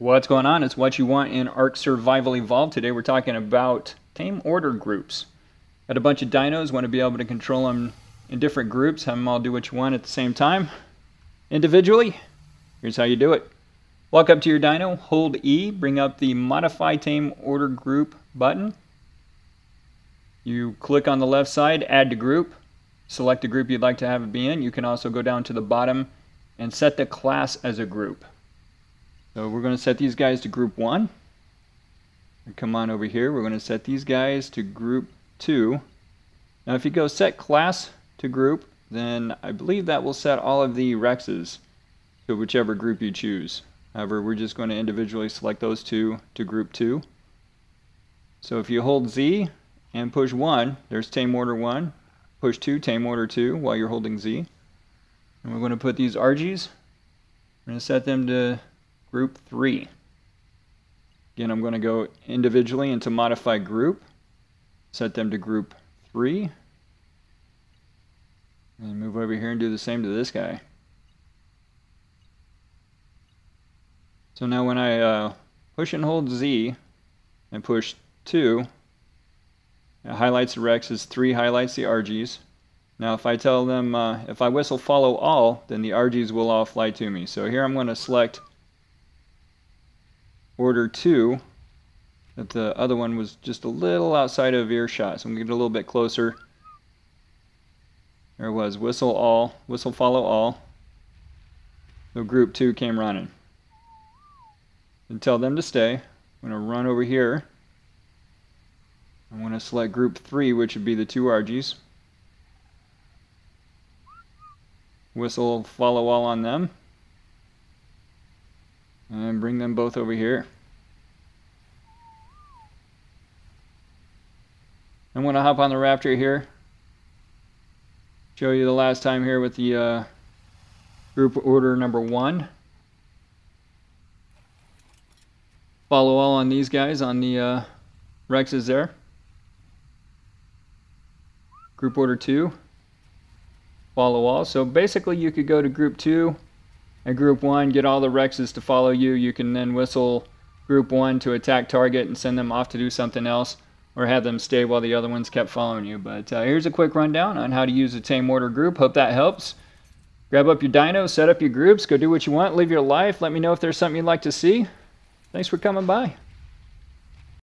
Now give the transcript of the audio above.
What's going on? It's Whatchouwant in Ark Survival Evolved. Today we're talking about tame order groups. Got a bunch of dinos, want to be able to control them in different groups, have them all do what you want at the same time. Individually, here's how you do it. Walk up to your dino, hold E, bring up the Modify Tame Order Group button. You click on the left side, Add to Group. Select the group you'd like to have it be in. You can also go down to the bottom and set the class as a group. So we're going to set these guys to group 1. And come on over here. We're going to set these guys to group 2. Now if you go set class to group, then I believe that will set all of the Rexes to whichever group you choose. However, we're just going to individually select those two to group 2. So if you hold Z and push 1, there's tame order 1. Push 2, tame order 2 while you're holding Z. And we're going to put these Argies, we're going to set them to group 3. Again, I'm going to go individually into modify group, set them to group 3, and move over here and do the same to this guy. So now when I uh, push and hold Z and push 2, it highlights the Rexes, 3 highlights the Argies. Now if I tell them, uh, if I whistle follow all, then the Argies will all fly to me. So here I'm going to select order two, that the other one was just a little outside of earshot. So I'm going to get a little bit closer. There it was, whistle all, whistle follow all. So group two came running. And tell them to stay. I'm going to run over here. I'm going to select group three, which would be the two Argies. Whistle follow all on them and bring them both over here. I'm going to hop on the Raptor here. Show you the last time here with the uh, group order number one. Follow all on these guys on the uh, Rexes there. Group order two. Follow all. So basically you could go to group two and group one, get all the Rexes to follow you. You can then whistle group one to attack target and send them off to do something else or have them stay while the other ones kept following you. But uh, here's a quick rundown on how to use a tame order group. Hope that helps. Grab up your dinos, set up your groups, go do what you want, live your life. Let me know if there's something you'd like to see. Thanks for coming by.